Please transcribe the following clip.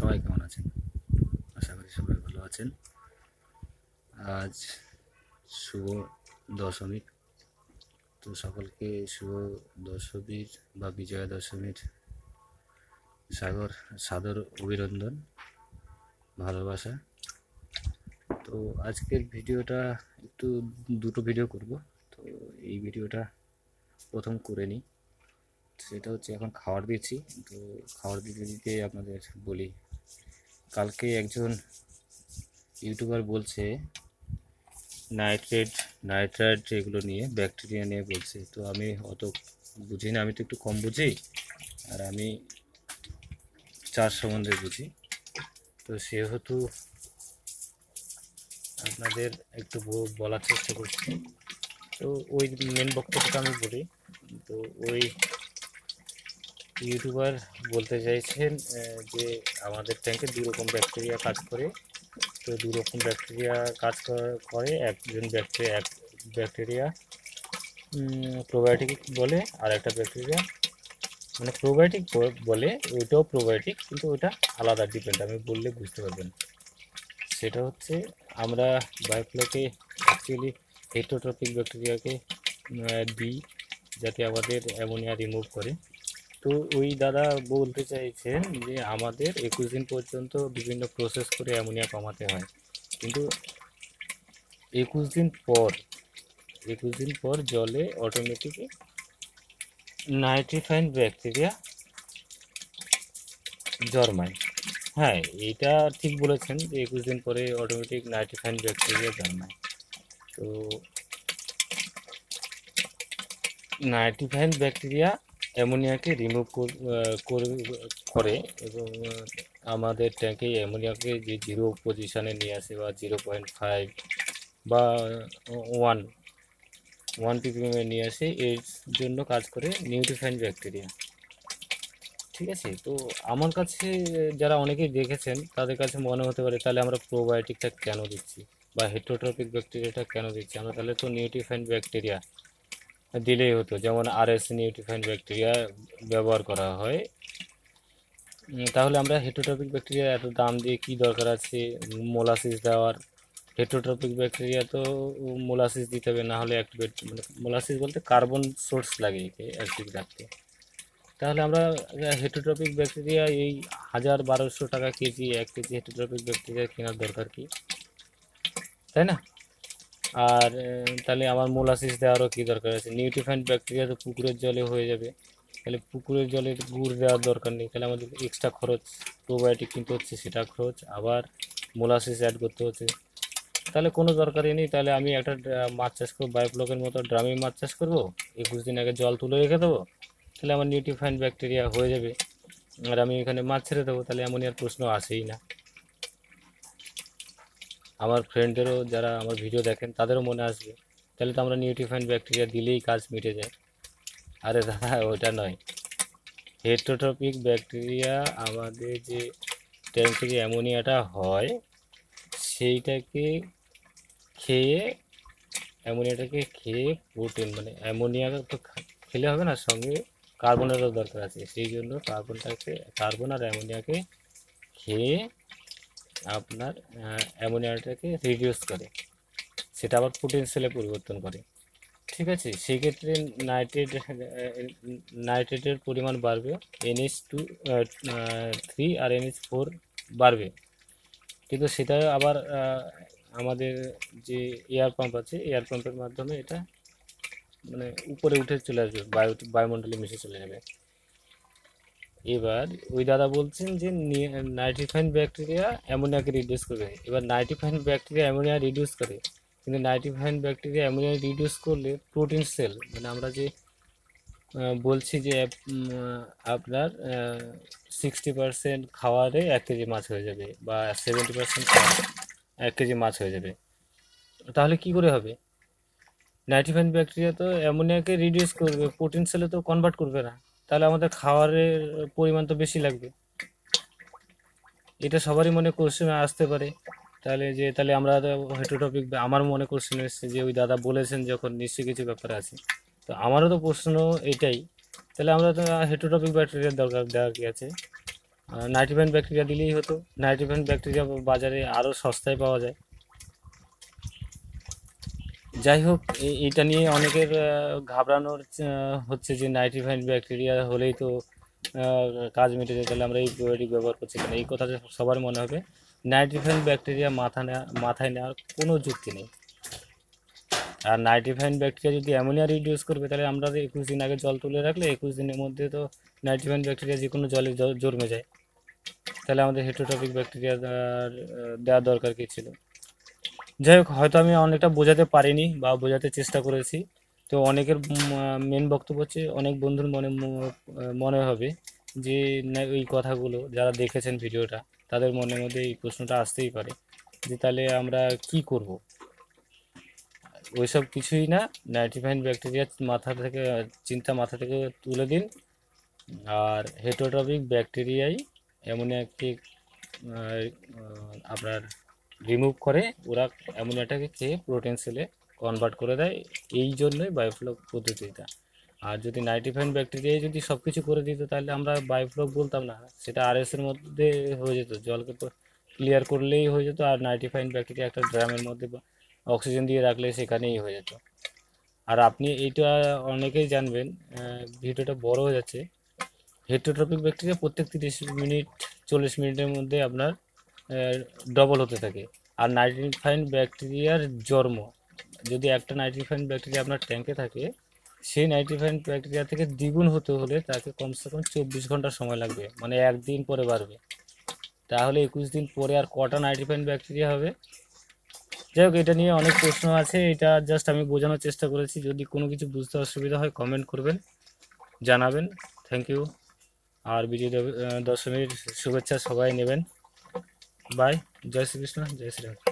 সবাই কেমন আছেন? আশা করি সবাই ভালো আছেন। আজ শুভ দশমী। তো সকলকে শুভ দশমীর বা বিজয়া দশমীর সাগর, সাদর অভিনন্দন, ভালোবাসা। তো আজকের ভিডিওটা একটু দুটো ভিডিও করব। তো এই ভিডিওটা প্রথম করে নিই। সেটা হচ্ছে এখন খাবার দিচ্ছি। তো খাবার দিতে দিতে আপনাদের বলি কালকে একজন ইউটিউবার বলছে, নাইট্রেট, নাইট্রাইট এগুলো নিয়ে, ব্যাকটেরিয়া নিয়ে বলছে। তো আমি অত বুঝি না, আমি তো একটু কম বুঝি, আর আমি চাষ সম্বন্ধে বুঝি। তো সেহেতু আপনাদের একটু বলার চেষ্টা করছি। তো ওই মেন বক্তব্যটা আমি বলি, তো ওই ইউটিউবার বলতে চাইছেন যে আমাদের ট্যাঙ্কে দু রকম ব্যাকটেরিয়া কাজ করে। তো দু রকম ব্যাকটেরিয়া কাজ করে একজন ব্যাকটেরিয়া এক ব্যাকটেরিয়া প্রোবায়োটিক বলে, আর একটা ব্যাকটেরিয়া মানে প্রোবায়োটিক বলে, ওইটাও প্রোবায়োটিক কিন্তু ওইটা আলাদা ডিপেন্ড আমি বললে বুঝতে পারবেন। সেটা হচ্ছে আমরা বায়োফ্লোকে অ্যাকচুয়ালি হেটোট্রপিক ব্যাকটেরিয়াকে দিই, যাতে আমাদের অ্যামোনিয়া রিমুভ করে। তো ওই দাদা বলতে চাইছেন যে আমাদের একুশ দিন পর্যন্ত বিভিন্ন প্রসেস করে অ্যামোনিয়া কমাতে হয়। কিন্তু একুশ দিন পর, একুশ দিন পর জলে অটোমেটিক নাইট্রিফাইন ব্যাকটেরিয়া জন্মায়। হ্যাঁ এটা ঠিক বলেছেন যে একুশ দিন পরে অটোমেটিক নাইট্রিফাইন ব্যাকটেরিয়া জন্মায়। তো নাইট্রিফাইন ব্যাকটেরিয়া অ্যামোনিয়াকে রিমুভ করে এবং আমাদের ট্যাঙ্কে অ্যামোনিয়াকে যে জিরো পজিশানে নিয়ে আসে বা জিরো পয়েন্ট ফাইভ বা ওয়ান ওয়ান পিপিএমে নিয়ে আসে, এর জন্য কাজ করে নিউট্রিফাইন ব্যাকটেরিয়া ঠিক আছে? তো আমার কাছে, যারা অনেকেই দেখেছেন, তাদের কাছে মনে হতে পারে, তাহলে আমরা প্রোবায়োটিকটা কেন দিচ্ছি? বা হেট্রোট্রপিক ব্যাকটেরিয়াটা কেন দিচ্ছি? আমরা তাহলে তো নিউট্রিফাইন ব্যাকটেরিয়া দিলেই হতো। যেমন আরএস নিউট্রিফাইন ব্যাকটেরিয়া ব্যবহার করা হয়। তাহলে আমরা হেটোট্রপিক ব্যাকটেরিয়া এত দাম দিয়ে কি দরকার আছে? মোলাসিস দেওয়ার হেটোট্রপিক ব্যাকটেরিয়া তো মোলাসিস দিতে হবে, না হলে অ্যাক্টিভেট মানে মোলাসিস বলতে কার্বন সোর্স লাগে একে অ্যাক্টিভ রাখতে। তাহলে আমরা হেটোট্রপিক ব্যাকটেরিয়া এই হাজার বারোশো টাকা কেজি, এক কেজি হেটোট্রপিক ব্যাকটেরিয়া কেনার দরকার কি? তাই না? আর তাহলে আমার মোলাসিস দেওয়ারও কী দরকার আছে? নিউট্রিফাইন্ড ব্যাকটেরিয়া তো পুকুরের জলে হয়ে যাবে। তাহলে পুকুরের জলে গুড় দেওয়ার দরকার নেই। তাহলে আমাদের এক্সট্রা খরচ প্রোবায়োটিক কিনতে হচ্ছে সেটা খরচ। আবার মোলাসিস অ্যাড করতে হচ্ছে। তাহলে কোনো দরকারই নেই। তাহলে আমি একটা মাছ চাষ করব বায়োপ্লকের মতো ড্রামে মাছ চাষ করব, একুশ দিন আগে জল তুলে রেখে দেবো, তাহলে আমার নিউট্রিফাইন্ড ব্যাকটেরিয়া হয়ে যাবে। আর আমি এখানে মাছ ছেড়ে দেবো, তাহলে এমনই আর প্রশ্ন আসেই না। আমার ফ্রেন্ডদেরও যারা আমার ভিডিও দেখেন, তাদেরও মনে আসবে, তাহলে তো আমরা নিউট্রিফাইন ব্যাকটেরিয়া দিলেই কাজ মিটে যায়। আরে দাদা, ওটা নয়। হেটোট্রপিক ব্যাকটেরিয়া আমাদের যে ট্যাঙ্ক থেকে অ্যামোনিয়াটা হয়, সেইটাকে খেয়ে, অ্যামোনিয়াটাকে খেয়ে প্রোটিন মানে অ্যামোনিয়া তো খেলে হবে না, সঙ্গে কার্বনেরও দরকার আছে, সেই জন্য কার্বনটাকে কার্বন আর অ্যামোনিয়াকে খেয়ে আপনার অ্যামোনিয়াটাকে রিডিউস করে। সেটা আবার পোটেনশিয়ালে পরিবর্তন করে। ঠিক আছে? সেক্ষেত্রে নাইট্রেট নাইট্রেটের পরিমাণ বাড়বে এনএইচ টু থ্রি আর এনএইচ ফোর বাড়বে। কিন্তু সেটা আবার আমাদের যে এয়ার পাম্প আছে এয়ার পাম্পের মাধ্যমে এটা মানে উপরে উঠে চলে আসবে, বায়ু বায়ুমণ্ডলে মিশে চলে যাবে। এবার ওই দাদা বলছেন যে নাইট্রিফাইন ব্যাকটেরিয়া অ্যামোনিয়াকে রিডিউস করবে এবার নাইট্রিফাইন ব্যাকটেরিয়া অ্যামোনিয়া রিডিউস করে। কিন্তু নাইট্রিফাইন ব্যাকটেরিয়া অ্যামোনিয়া রিডিউস করলে প্রোটিন সেল মানে আমরা যে বলছি যে আপনার সিক্সটি পার্সেন্ট খাওয়ারে এক কেজি মাছ হয়ে যাবে বা সেভেন্টি পার্সেন্ট এক কেজি মাছ হয়ে যাবে। তাহলে কি করে হবে? নাইট্রিফাইন ব্যাকটেরিয়া তো অ্যামোনিয়াকে রিডিউস করবে প্রোটিন সেলে তো কনভার্ট করবে না। তাহলে আমাদের খাবারের পরিমাণ তো বেশি লাগবে। এটা সবারই মনে কোশ্চেন আসতে পারে। তাহলে যে, তাহলে আমরা হেটোটপিক আমার মনে কোশ্চেন এসেছে যে, ওই দাদা বলেছেন যখন নিশ্চয়ই কিছু ব্যাপার আছে। তো আমারও তো প্রশ্ন এটাই। তাহলে আমরা তো হেটোটপিক ব্যাকটেরিয়ার দরকার দেওয়ার কি আছে? নাইট্রোভেন ব্যাকটেরিয়া দিলেই হতো। নাইট্রোভেন ব্যাকটেরিয়া বাজারে আরও সস্তায় পাওয়া যায়। যাই হোক এটা নিয়ে অনেকের ঘাবড়ানোর হচ্ছে যে নাইট্রিফাইন ব্যাকটেরিয়া হলেই তো কাজ মিটে যায়, তাহলে আমরা এই প্রোবায়োটিক ব্যবহার করছি কেন? এই কথাটা সবার মনে হবে। নাইট্রিফাইন ব্যাকটেরিয়া মাথা নেওয়া মাথায় নেওয়ার কোনো যুক্তি নেই। আর নাইট্রিফাইন ব্যাকটেরিয়া যদি অ্যামোনিয়া রিডিউস করবে, তাহলে আমরা একুশ দিন আগে জল তুলে রাখলে, একুশ দিনের মধ্যে তো নাইট্রিফাইন ব্যাকটেরিয়া যে কোনো জলে জন্মে যায়। তাহলে আমাদের হেটোটপিক ব্যাকটেরিয়া দেওয়ার দরকার কি ছিল? যাই হোক হয়তো আমি অনেকটা বোঝাতে পারিনি বা বোঝাতে চেষ্টা করেছি। তো অনেকের মেন বক্তব্য হচ্ছে, অনেক বন্ধুর মনে মনে হবে যে, না ওই কথাগুলো যারা দেখেছেন ভিডিওটা, তাদের মনের মধ্যে এই প্রশ্নটা আসতেই পারে যে, তাহলে আমরা কি করব? ওইসব কিছুই না, নাইট্রিফাইন, ব্যাকটেরিয়া মাথা থেকে, চিন্তা মাথা থেকে তুলে দিন। আর হেটোটপিক ব্যাকটেরিয়াই এমন একটি আপনার রিমুভ করে, ওরা অ্যামোনিয়াটাকে খেয়ে প্রোটিন সেলে কনভার্ট করে দেয়। এই জন্যই বায়োফ্লক পদ্ধতিটা। আর যদি নাইট্রিফাইন ব্যাকটেরিয়াই যদি সব কিছু করে দিত, তাহলে আমরা বায়োফ্লক বলতাম না। সেটা আর এর মধ্যে হয়ে যেত। জলকে ক্লিয়ার করলেই হয়ে যেত, আর নাইট্রিফাইন ব্যাকটেরিয়া একটা ড্রামের মধ্যে অক্সিজেন দিয়ে রাখলে সেখানেই হয়ে যেত। আর আপনি এইটা অনেকেই জানবেন ভিডিওটা বড় হয়ে যাচ্ছে। হেটোট্রপিক ব্যাকটেরিয়া প্রত্যেক তিরিশ মিনিট, চল্লিশ মিনিটের মধ্যে আপনার ডবল হতে থাকে। আর নাইট্রিফাইন ব্যাকটেরিয়ার জন্ম, যদি একটা নাইট্রিফাইন ব্যাকটেরিয়া আপনার ট্যাঙ্কে থাকে, সেই নাইট্রিফাইন ব্যাকটেরিয়া থেকে দ্বিগুণ হতে হলে তাকে কমসে কম চব্বিশ ঘণ্টা সময় লাগবে মানে একদিন পরে বাড়বে। তাহলে একুশ দিন পরে আর কটা নাইট্রিফাইন ব্যাকটেরিয়া হবে? যাই হোক, এটা নিয়ে অনেক প্রশ্ন আছে, এটা জাস্ট আমি বোঝানোর চেষ্টা করেছি। যদি কোনো কিছু বুঝতে অসুবিধা হয় কমেন্ট করবেন, জানাবেন। থ্যাংক ইউ আর বিজয় দশমীর শুভেচ্ছা সবাই নেবেন। बाय जय श्री कृष्ण जय श्री राम